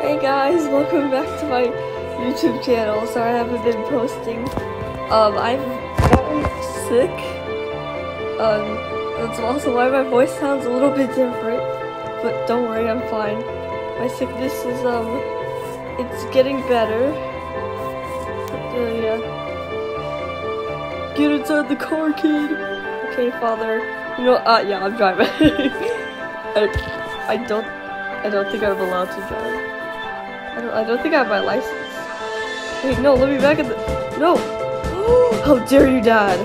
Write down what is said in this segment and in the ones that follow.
Hey guys, welcome back to my YouTube channel. Sorry I haven't been posting. Um, I've gotten sick. Um, that's also why my voice sounds a little bit different. But don't worry, I'm fine. My sickness is, um, it's getting better. Uh, yeah. Get inside the car, kid. Okay, father. You know, uh, yeah, I'm driving. I, I don't, I don't think I'm allowed to drive. I don't, I don't think I have my license. Wait, no, let me back at the, no. How dare you, dad?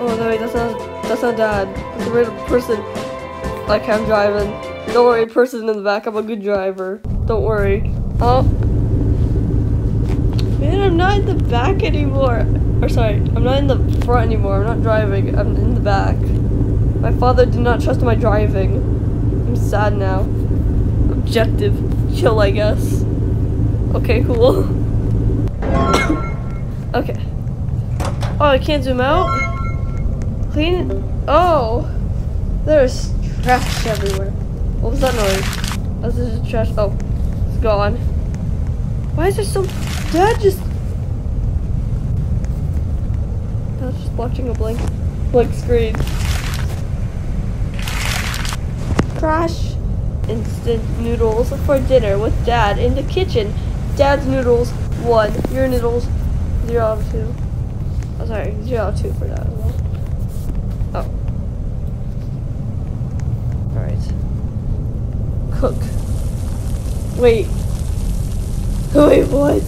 Oh, no, wait, that's not, that's not dad. That's a random person. Like I'm driving. Don't worry, person in the back, I'm a good driver. Don't worry. Oh. Man, I'm not in the back anymore. Or sorry, I'm not in the front anymore. I'm not driving. I'm in the back. My father did not trust my driving. I'm sad now. Objective. Chill, I guess. Okay, cool. okay. Oh, I can't zoom out? Clean. Oh! There's trash everywhere. What was that noise? Oh, this is trash. Oh, it's gone. Why is there so. Dad just. Dad's just watching a blank, blank screen. Crash instant noodles for dinner with dad in the kitchen. Dad's noodles, one. Your noodles, zero out of two. Oh, sorry, zero out of two for that. Oh. Alright. Cook. Wait. Wait, what?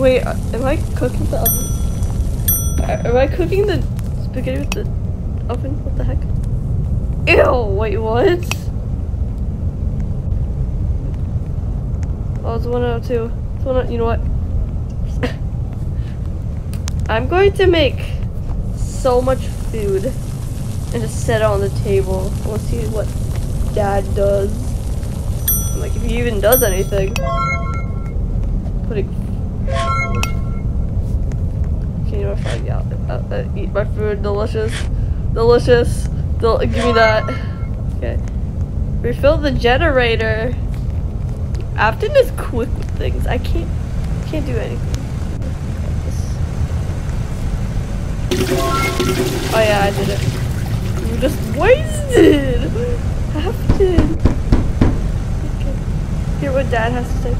Wait, uh, am I cooking the oven? Uh, Am I cooking the spaghetti with the oven? What the heck? Ew, wait, what? Oh, it's 102. It's one, you know what? I'm going to make so much food and just set it on the table. We'll see what dad does. Like, if he even does anything. Putting. Okay, you know, if I eat my food, delicious, delicious. Del give me that. Okay. Refill the generator. Afton is quick with things. I can't can't do anything. Oh yeah, I did it. You just wasted! Afton! Okay. Hear what dad has to say.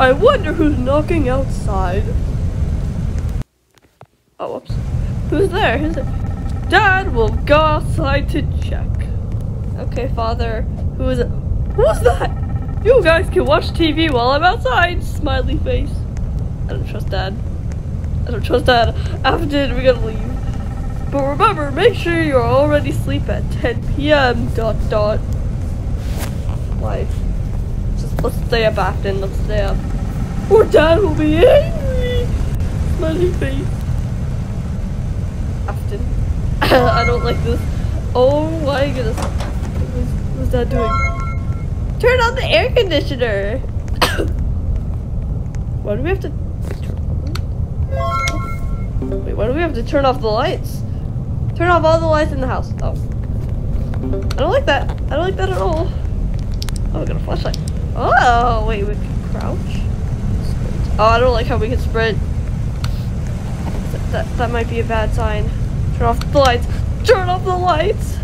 I wonder who's knocking outside. Oh, whoops. Who's there? Who's there? Dad will go outside to check. Okay, father. Who is it? Who's that? You guys can watch TV while I'm outside. Smiley face. I don't trust dad. I don't trust dad. After dinner, we gotta leave. But remember, make sure you're already asleep at 10 p.m. Dot dot. Why? Just let's stay up, Afton. Let's stay up. Or dad will be angry. Smiley face. Afton. I don't like this. Oh my goodness. What's, what's that doing? Turn on the air conditioner. why do we have to turn? Wait, why do we have to turn off the lights? Turn off all the lights in the house. Oh. I don't like that. I don't like that at all. Oh, I got a flashlight. Oh, wait, we can crouch? Oh, I don't like how we can sprint. That, that, that might be a bad sign. Turn off the lights. Turn off the lights!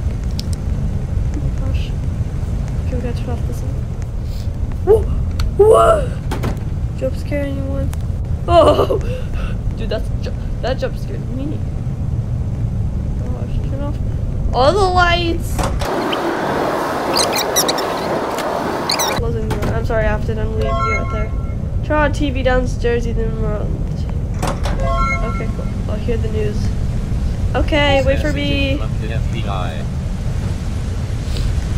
Oh my gosh. Gotta turn off this one. Whoa! Whoa! Jump scare anyone? Oh! Dude, that's ju that jump scared me. Oh, gosh, turn off all the lights! Closing the door. I'm sorry, Afton, I'm leaving you out there. Turn on TV downstairs, even more. Okay, cool. I'll hear the news. Okay, wait for me.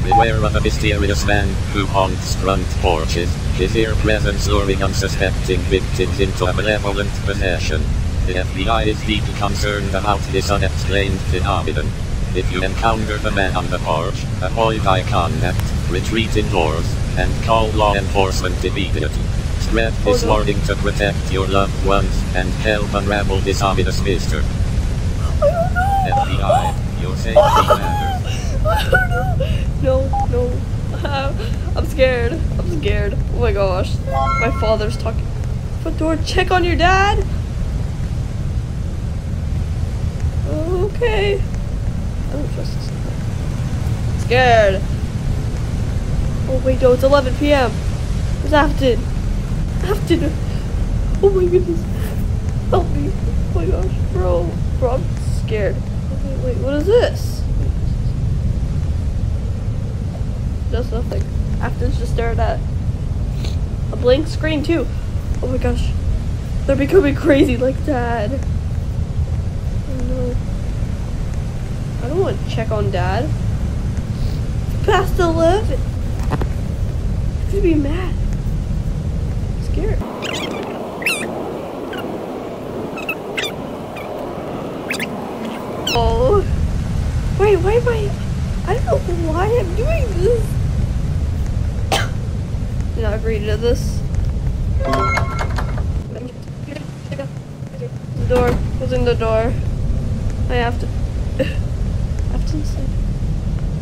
From the FBI. Beware of a mysterious man who haunts front porches, his ear presence luring unsuspecting victims into a malevolent possession. The FBI is deeply concerned about this unexplained phenomenon. If you encounter the man on the porch, avoid eye contact, retreat indoors, and call law enforcement immediately. Spread this warning to protect your loved ones and help unravel this ominous mystery. I don't know. FBI, your safety matters. No, no. I'm scared. I'm scared. Oh my gosh. My father's talking. Front door, check on your dad. Okay. I don't trust this. Scared. Oh wait, no, it's 11 p.m. It's Afton. Afton. Oh my goodness. Help me. Oh my gosh, bro. Bro, I'm scared. Okay, wait, what is this? Does nothing. Afton's just staring at a blank screen too. Oh my gosh. They're becoming crazy like dad. Oh no. I don't want to check on dad. It's past 11. He's gonna be mad. I'm scared. Oh. Wait, why am I? I don't know why I'm doing this. Not agree to this. The door. In the door? I have to. I have to listen.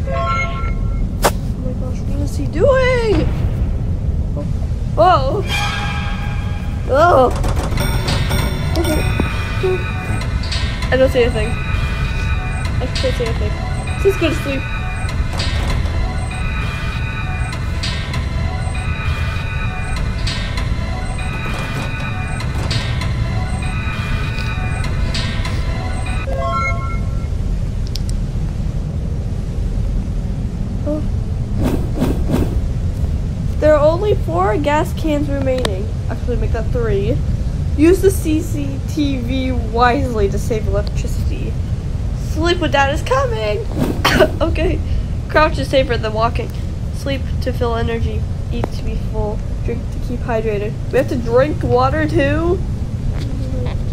Oh my gosh, what is he doing? Oh. Oh. oh. I don't see anything. I can't see anything. Just go to sleep. Gas cans remaining. Actually, make that three. Use the CCTV wisely to save electricity. Sleep when dad is coming! okay. Crouch is safer than walking. Sleep to fill energy. Eat to be full. Drink to keep hydrated. We have to drink water too?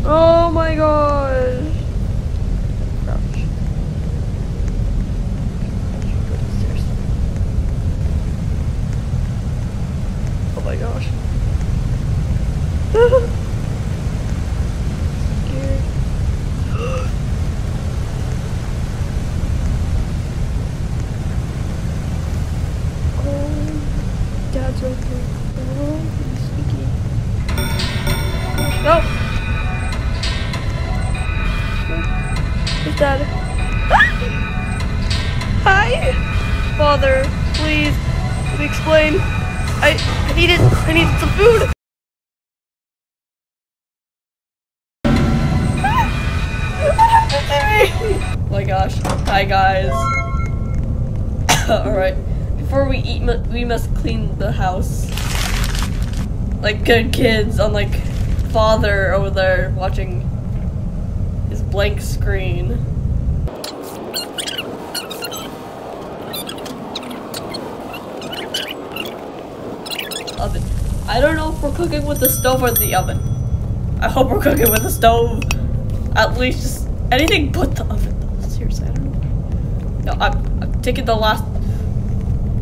Oh my gosh. Crouch. Go downstairs. Oh my gosh. Oh, Dad's. Oh, he's. No! Where's Dad? Hi! Father, please, explain. I, I needed, I needed some food! My gosh. Hi, guys. Alright. Before we eat, we must clean the house. Like good kids, unlike father over there watching his blank screen. Oven. I don't know if we're cooking with the stove or the oven. I hope we're cooking with the stove. At least just anything but the oven. Seriously, I don't know. No, I'm, I'm taking the last.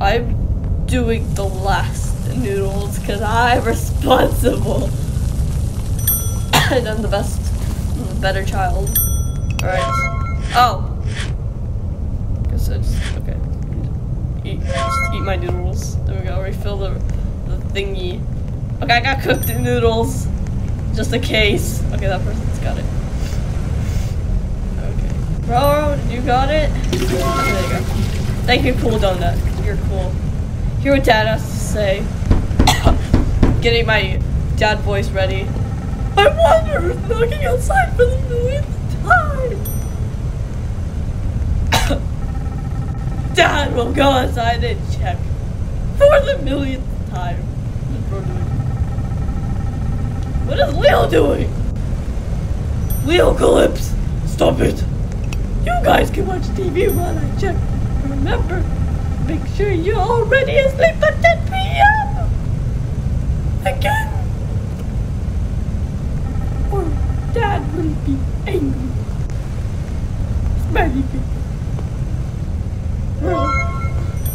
I'm doing the last noodles because I'm responsible. and I'm the best, I'm the better child. Alright. Oh. Guess I just, okay. Eat, just eat my noodles. There we go. Refill the thingy. Okay, I got cooked noodles. Just in case. Okay, that person's got it. Okay. Bro, you got it? There you go. Thank you, cool donut. You're cool. Hear what dad has to say. Getting my dad voice ready. I wonder who's knocking outside for the millionth time. dad will go outside and check for the millionth time. What is Leo doing? Leo Calypse, stop it. You guys can watch TV while I check. Remember, make sure you're already asleep at 10 p.m. Again. Or Dad will be angry. Smiley face.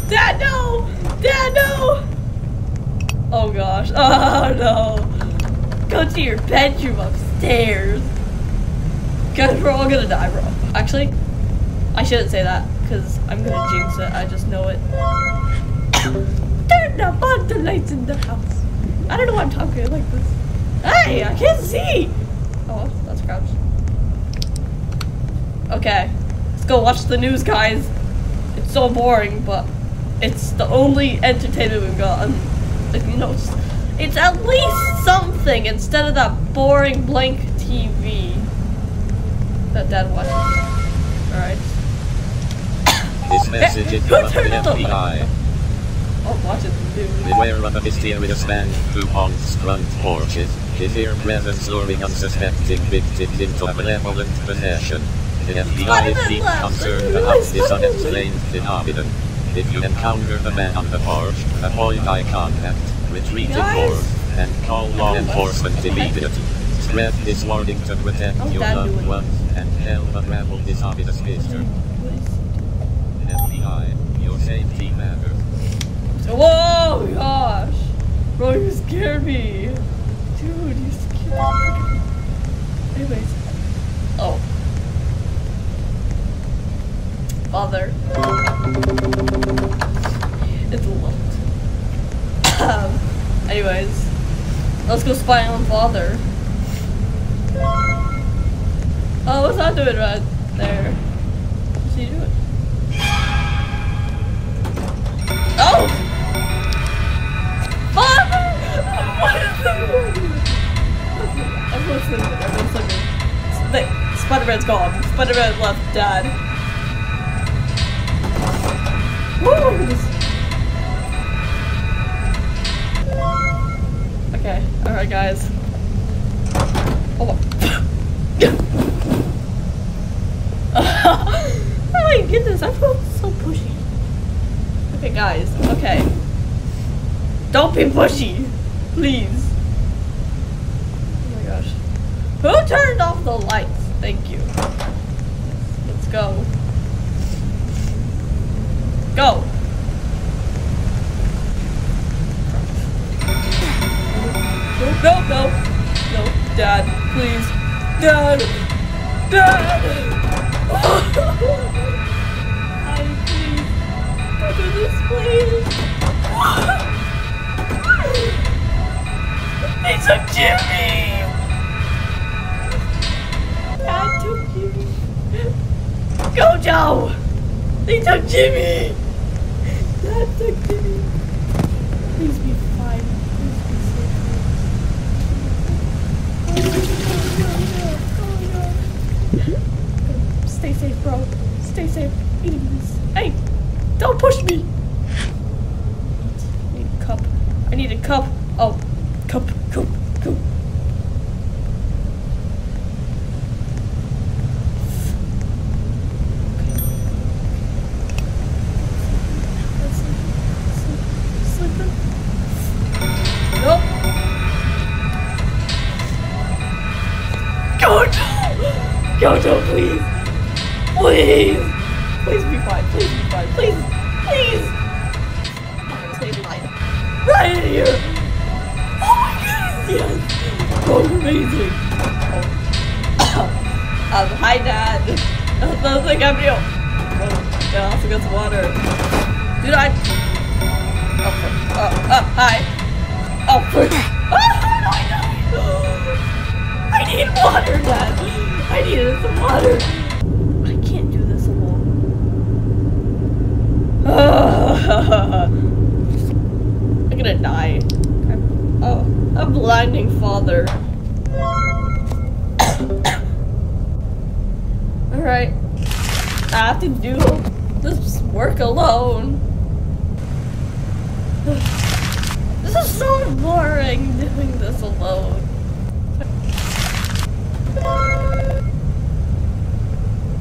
Dad, no! Dad, no! Oh gosh. Oh no. Go to your bedroom upstairs. Guys, we're all gonna die, bro. Actually, I shouldn't say that because I'm gonna jinx it. I just know it. Turn up on the lights in the house. I don't know why I'm talking like this. Hey, I can't see. Oh, that's crouch. Okay, let's go watch the news, guys. It's so boring, but it's the only entertainment we've got. And, you know, it's at least something instead of that boring blank TV that Dad watches. Alright. This message is from the FBI. Oh, the news. Beware of a mysterious man who haunts front porches. His here presence luring unsuspecting victims into a malevolent possession. The FBI is deep concerned about this unexplained phenomenon. If you encounter the man on the porch, avoid eye contact, retreat indoors, and call law enforcement immediately. Spread this warning to protect How's your loved doing? ones and help unravel this obvious mystery. FBI, your safety matters. Whoa, gosh. Bro, you scared me. Dude, you scared me. Anyways. Oh. Father. It's locked. Um, anyways. Let's go spy on father. Oh, what's that doing right there? What's he doing? Oh! Father! What is this? Everyone's sleeping. Everyone's sleeping. Spider-Man's gone. Spider-Man left Dad. Woo! Alright, guys. Oh. oh my goodness, I feel so pushy. Okay, guys. Okay. Don't be pushy. Please. Oh my gosh. Who turned off the lights? Thank you. Let's go. Go. Go, go. No, Dad, please. Dad. Dad. I please. Do this, please. They took Jimmy. Dad took Jimmy. Go, Joe. They took Jimmy. Dad took Jimmy. Push me. I need a cup. I need a cup. Oh, cup, cup, cup. Sleeping. Nope. Gojo! Gojo, please! Please! Please be fine, please be fine! Please! Here! Oh my goodness, yes! Oh, amazing! Um, hi, Dad! That's like I'm. Oh, yeah, I also some water. Dude, I... Frick. uh, uh, hi. Oh, frick. Oh! I need water, Dad. I needed some water. I can't do this alone. Gonna die. Oh, a blinding father. Alright. I have to do this work alone. This is so boring doing this alone.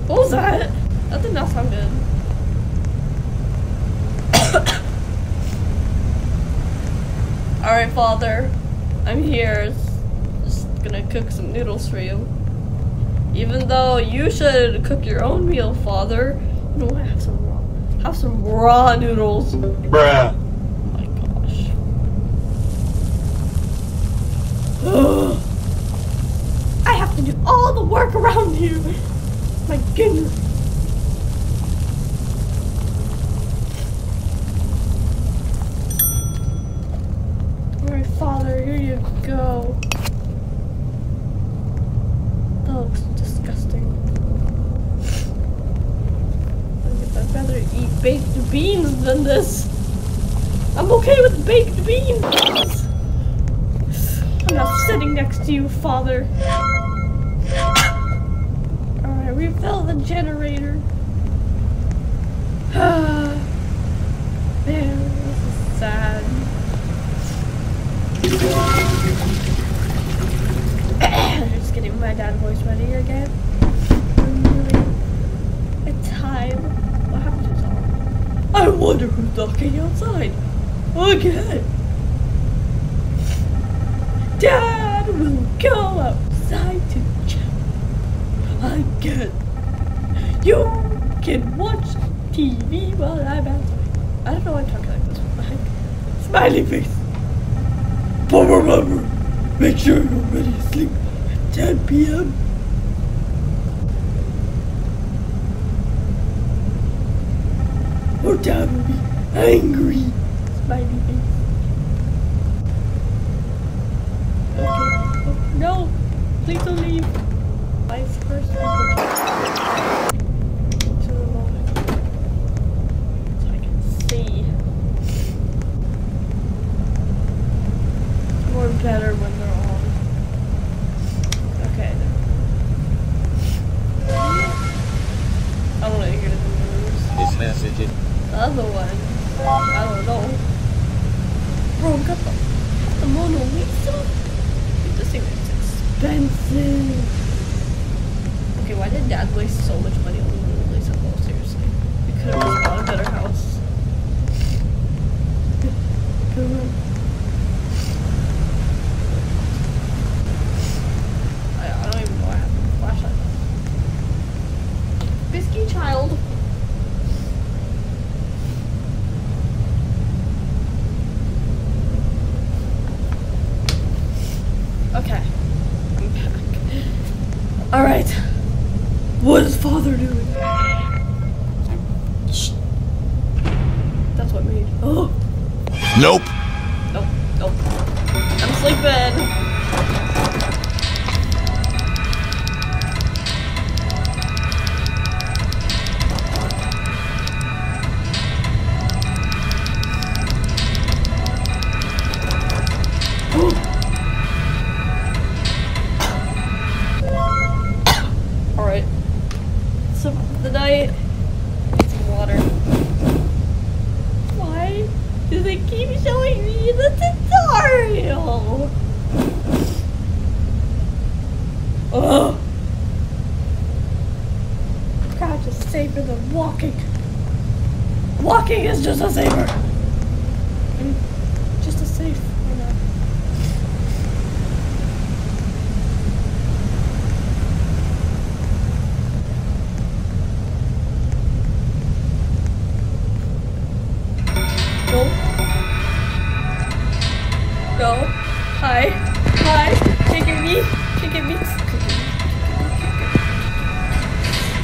What was that? That did not sound good. Alright, father. I'm here. Just gonna cook some noodles for you. Even though you should cook your own meal, father. You know, have some raw, have some raw noodles. Bruh. Oh my gosh. I have to do all the work around you. My goodness. Father, here you go. That looks disgusting. I'd rather eat baked beans than this. I'm okay with baked beans. I'm not sitting next to you, father. Alright, refill the generator. Man, this is sad. Just getting my dad voice ready again. A time. What happened to Tom? I wonder who's knocking outside. Again. Dad will go outside to check. Again. You can watch TV while I'm outside. I don't know why I'm talking like this. Smiley face. But remember, make sure you're ready to sleep at 10 p.m. Or Dad will be angry. Smiley face. Okay. Oh, no, please don't leave. Vice versa. To the moment. So I can see. More better when they're on. Okay. I don't know if you're gonna lose. This message is The other one, I don't know. Bro, got the, got the Mona Lisa? Dude, this thing is expensive. Okay, why did dad waste so much money on the Mona Lisa? Oh, seriously. We could have just bought a better house. Come on. I, I don't even know I have a flashlight. Bisky child. Okay. I'm back. Alright. What is father doing? That's what made. Oh. Nope. Nope. The night some water. Why do they keep showing me the tutorial? Ugh. Crouch is safer than walking. Walking is just a safer. Hi. Hi. Kick at me. At me.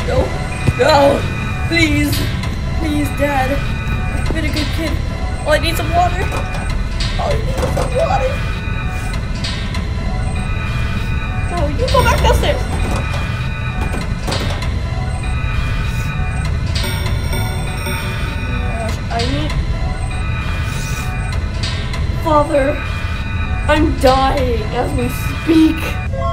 No. No. Please. Please, Dad. I've been a good kid. Oh, I need some water. Oh, I need some water. No, you go back downstairs. Oh gosh, I need Father, I'm dying as we speak.